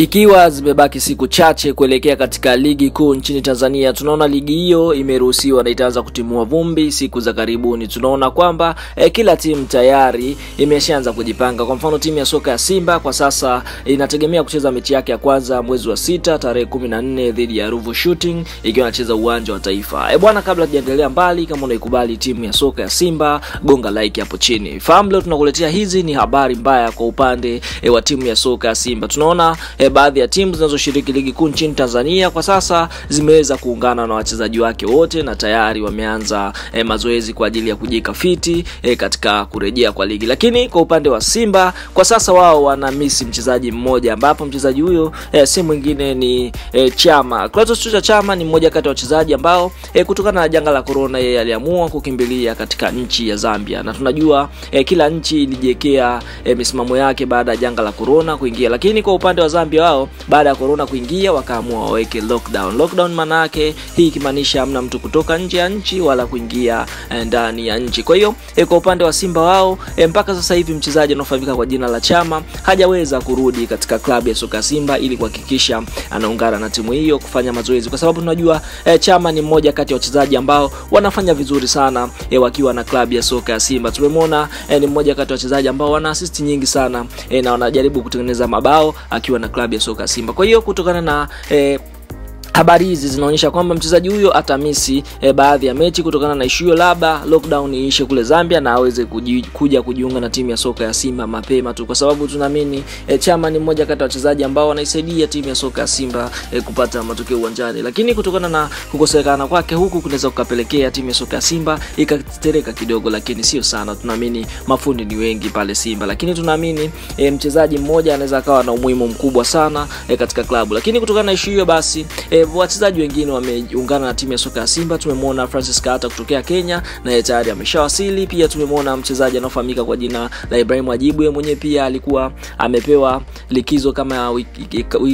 Ikiwa zimebaki siku chache kuelekea katika ligi kuu nchini Tanzania, tunaona ligi hiyo imeruhusiwa na itaanza kutimua vumbi siku za karibuni. Tunaona kwamba eh, kila timu tayari imeshaanza kujipanga. Kwa mfano timu ya soka ya Simba kwa sasa inategemea kucheza mechi yake ya kwanza mwezi wa sita tarehe kumi na nne dhidi ya Ruvu Shooting ikiwa inacheza uwanja wa Taifa. E bwana, kabla tujaendelea mbali, kama unaikubali timu ya soka ya Simba, gonga like hapo chini. Fahamu leo tunakuletea hizi ni habari mbaya kwa upande eh, wa timu ya soka ya Simba. Tunaona eh, baadhi ya timu zinazoshiriki ligi kuu nchini Tanzania kwa sasa zimeweza kuungana na wachezaji wake wote na tayari wameanza eh, mazoezi kwa ajili ya kujika fiti eh, katika kurejea kwa ligi. Lakini kwa upande wa Simba kwa sasa wao wana misi mchezaji mmoja, ambapo mchezaji huyo eh, si mwingine ni eh, Chama. Clatous Chama Chama ni mmoja kati ya wachezaji ambao eh, kutokana na janga la corona yeye aliamua kukimbilia katika nchi ya Zambia, na tunajua eh, kila nchi ilijiwekea eh, misimamo yake baada ya janga la corona kuingia, lakini kwa upande wa Zambia wao baada ya corona kuingia wakaamua waweke lockdown. Lockdown maana yake hii ikimaanisha hamna mtu kutoka nje ya nchi wala kuingia eh, ndani ya nchi. Kwa hiyo e, kwa upande wa Simba wao e, mpaka sasa hivi mchezaji anaofahamika kwa jina la Chama hajaweza kurudi katika klabu ya soka Simba ili kuhakikisha anaungana na timu hiyo kufanya mazoezi, kwa sababu tunajua e, Chama ni mmoja kati ya wachezaji ambao wanafanya vizuri sana e, wakiwa na klabu ya soka ya Simba. Tumemwona e, ni mmoja kati ya wachezaji ambao wana assist nyingi sana e, na wanajaribu kutengeneza mabao akiwa na klabu ya soka Simba. Kwa hiyo kutokana na eh, habari hizi zinaonyesha kwamba mchezaji huyo atamisi e, baadhi ya mechi kutokana na ishu hiyo, labda lockdown iishe kule Zambia na aweze kuji, kuja kujiunga na timu ya soka ya Simba mapema tu, kwa sababu tunaamini e, Chama ni mmoja kati ya wachezaji ambao wanaisaidia timu ya soka ya Simba e, kupata matokeo uwanjani, lakini kutokana na kukosekana kwake huku kunaweza kukapelekea timu ya soka ya Simba ikatereka kidogo, lakini sio sana. Tunaamini mafundi ni wengi pale Simba, lakini tunaamini e, mchezaji mmoja anaweza akawa na umuhimu mkubwa sana e, katika klabu, lakini kutokana na ishu hiyo basi e, wachezaji wengine wameungana na timu ya soka ya Simba. Tumemwona Francis Kata kutokea Kenya naye tayari ameshawasili. Pia tumemwona mchezaji anaofahamika kwa jina la Ibrahim Ajibu, yeye mwenyewe pia alikuwa amepewa likizo kama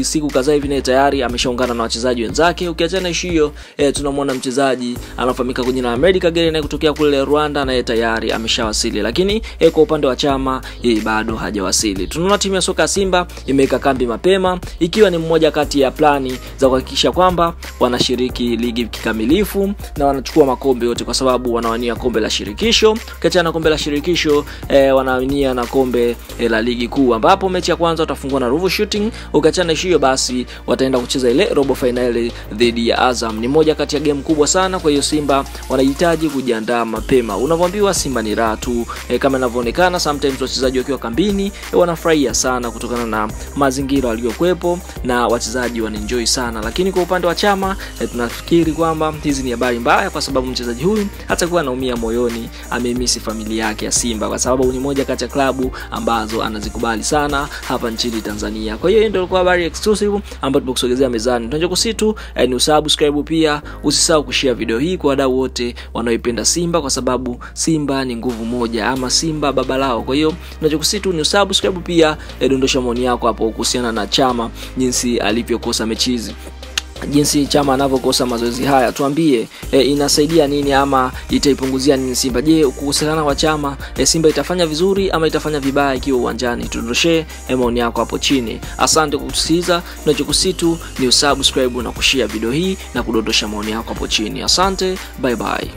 siku kadhaa hivi, naye tayari ameshaungana na wachezaji wenzake. Ukiachana ishu hiyo e, tunamwona mchezaji anaofahamika kwa jina la America Gere naye kutokea kule Rwanda, naye tayari ameshawasili, lakini e, kwa upande wa Chama yeye bado hajawasili. Tunaona timu ya soka ya Simba imeweka kambi mapema, ikiwa ni mmoja kati ya plani za kuhakikisha kwamba wanashiriki ligi kikamilifu na wanachukua makombe yote, kwa sababu wanawania kombe la shirikisho. Ukiachana na kombe la shirikisho eh, wanawania na kombe eh, la ligi kuu, ambapo mechi ya kwanza watafungua na Ruvu Shooting. Ukiachana hiyo, basi wataenda kucheza ile robo finali dhidi ya Azam. Ni moja kati ya game kubwa sana, kwa hiyo Simba wanahitaji kujiandaa mapema. Unavyoambiwa Simba ni raha tu eh, kama inavyoonekana sometimes wachezaji wakiwa kambini eh, wanafurahia sana kutokana na mazingira waliokuwepo na wachezaji wanaenjoy sana, lakini kwa upande wa Chama e, tunafikiri kwamba hizi ni habari mbaya, kwa sababu mchezaji huyu hatakuwa anaumia moyoni, amemisi familia yake ya Simba, kwa sababu ni moja kati ya klabu ambazo anazikubali sana hapa nchini Tanzania. Kwa hiyo hii ndio ilikuwa habari exclusive ambayo tumekusogezea mezani. Tunataka kusitu e, ni usubscribe, pia usisahau kushare video hii kwa wadau wote wanaoipenda Simba, kwa sababu Simba ni nguvu moja, ama Simba baba lao. Kwa hiyo tunachokusitu ni usubscribe, pia e, dondosha maoni yako hapo kuhusiana na Chama jinsi alivyokosa mechi hizi jinsi Chama anavyokosa mazoezi haya, tuambie e, inasaidia nini ama itaipunguzia nini Simba? Je, kukosekana kwa Chama e, Simba itafanya vizuri ama itafanya vibaya ikiwa uwanjani? Tudondoshe maoni yako hapo chini. Asante kwa kusikiliza, tunachokusitu ni usubscribe na kushare video hii na kudondosha maoni yako hapo chini. Asante, bye bye.